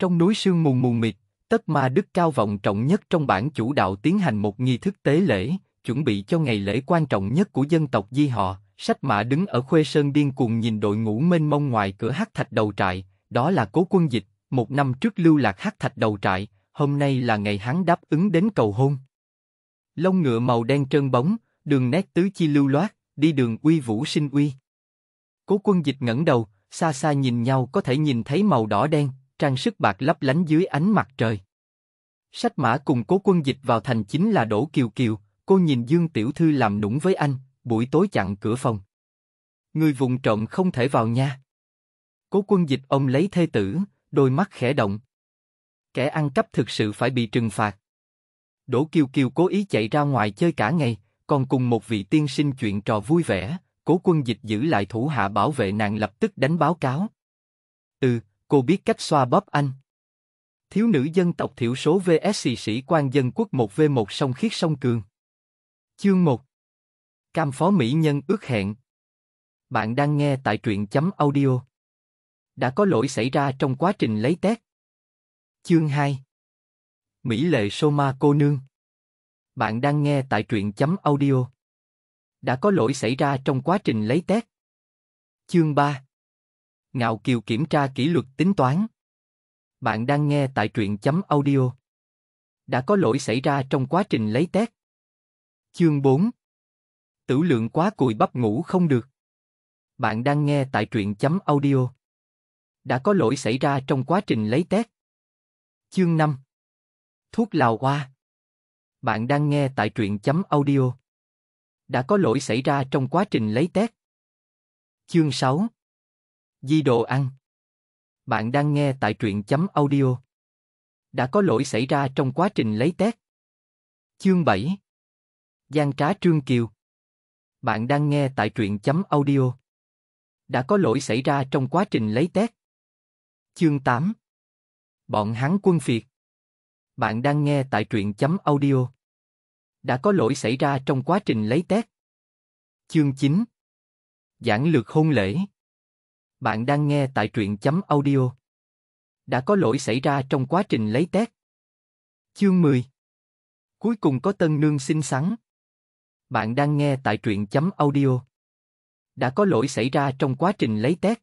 Trong núi sương mù mù mịt, tất ma đức cao vọng trọng nhất trong bản chủ đạo tiến hành một nghi thức tế lễ, chuẩn bị cho ngày lễ quan trọng nhất của dân tộc Di họ. Sách mã đứng ở khuê sơn điên cuồng nhìn đội ngũ mênh mông ngoài cửa hắc thạch đầu trại, đó là cố quân dịch, một năm trước lưu lạc hắc thạch đầu trại, hôm nay là ngày hắn đáp ứng đến cầu hôn. Lông ngựa màu đen trơn bóng, đường nét tứ chi lưu loát, đi đường uy vũ sinh uy. Cố quân dịch ngẩng đầu, xa xa nhìn nhau có thể nhìn thấy màu đỏ đen, trang sức bạc lấp lánh dưới ánh mặt trời. Sách mã cùng cố quân dịch vào thành chính là Đỗ Kiều Kiều, cô nhìn Dương Tiểu Thư làm nũng với anh, buổi tối chặn cửa phòng. Người vùng trộm không thể vào nha. Cố quân dịch ông lấy thê tử, đôi mắt khẽ động. Kẻ ăn cắp thực sự phải bị trừng phạt. Đỗ Kiều Kiều cố ý chạy ra ngoài chơi cả ngày, còn cùng một vị tiên sinh chuyện trò vui vẻ, cố quân dịch giữ lại thủ hạ bảo vệ nàng lập tức đánh báo cáo. Ừ, cô biết cách xoa bóp anh. Thiếu nữ dân tộc thiểu số vs sĩ quan dân quốc 1v1 song khiết song cường. Chương 1 Cam phó mỹ nhân ước hẹn. Bạn đang nghe tại truyện chấm audio. Đã có lỗi xảy ra trong quá trình lấy test. Chương 2 Mỹ lệ Soma cô nương. Bạn đang nghe tại truyện chấm audio. Đã có lỗi xảy ra trong quá trình lấy test. Chương 3 Ngạo Kiều kiểm tra kỷ luật tính toán. Bạn đang nghe tại truyện chấm audio. Đã có lỗi xảy ra trong quá trình lấy test. Chương 4 Tử lượng quá cùi bắp ngủ không được. Bạn đang nghe tại truyện chấm audio. Đã có lỗi xảy ra trong quá trình lấy test. Chương 5 Thuốc lào hoa. Bạn đang nghe tại truyện chấm audio. Đã có lỗi xảy ra trong quá trình lấy test. Chương 6 Di đồ ăn. Bạn đang nghe tại truyện chấm audio. Đã có lỗi xảy ra trong quá trình lấy test. Chương 7 Giang trá Trương Kiều. Bạn đang nghe tại truyện chấm audio. Đã có lỗi xảy ra trong quá trình lấy test. Chương 8 Bọn hắn quân phiệt. Bạn đang nghe tại truyện chấm audio. Đã có lỗi xảy ra trong quá trình lấy test. Chương 9 Giảng lược hôn lễ. Bạn đang nghe tại truyện chấm audio. Đã có lỗi xảy ra trong quá trình lấy test. Chương 10 Cuối cùng có tân nương xinh xắn. Bạn đang nghe tại truyện chấm audio. Đã có lỗi xảy ra trong quá trình lấy test.